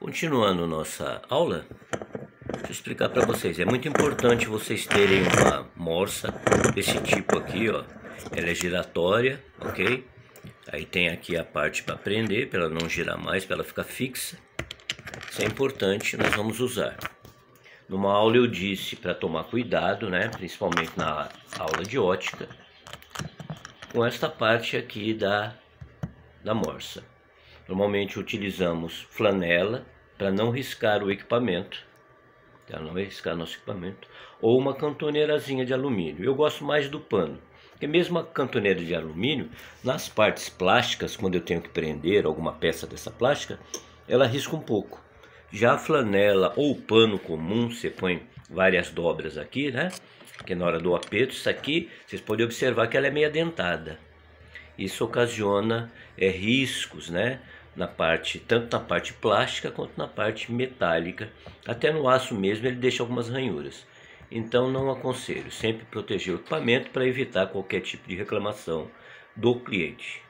Continuando nossa aula, deixa eu explicar para vocês. É muito importante vocês terem uma morsa desse tipo aqui, ó. Ela é giratória, ok? Aí tem aqui a parte para prender, para ela não girar mais, para ela ficar fixa. Isso é importante, nós vamos usar. Numa aula eu disse para tomar cuidado, né? Principalmente na aula de ótica, com esta parte aqui da, da morsa. Normalmente utilizamos flanela para não riscar o equipamento, para não riscar nosso equipamento, ou uma cantoneirazinha de alumínio. Eu gosto mais do pano, porque mesmo a cantoneira de alumínio, nas partes plásticas, quando eu tenho que prender alguma peça dessa plástica, ela risca um pouco. Já a flanela ou o pano comum, você põe várias dobras aqui, né? Que na hora do aperto, isso aqui, vocês podem observar que ela é meio dentada. Isso ocasiona é, riscos, né? Na parte tanto na parte plástica quanto na parte metálica. Até no aço mesmo ele deixa algumas ranhuras. Então não aconselho, sempre proteger o equipamento para evitar qualquer tipo de reclamação do cliente.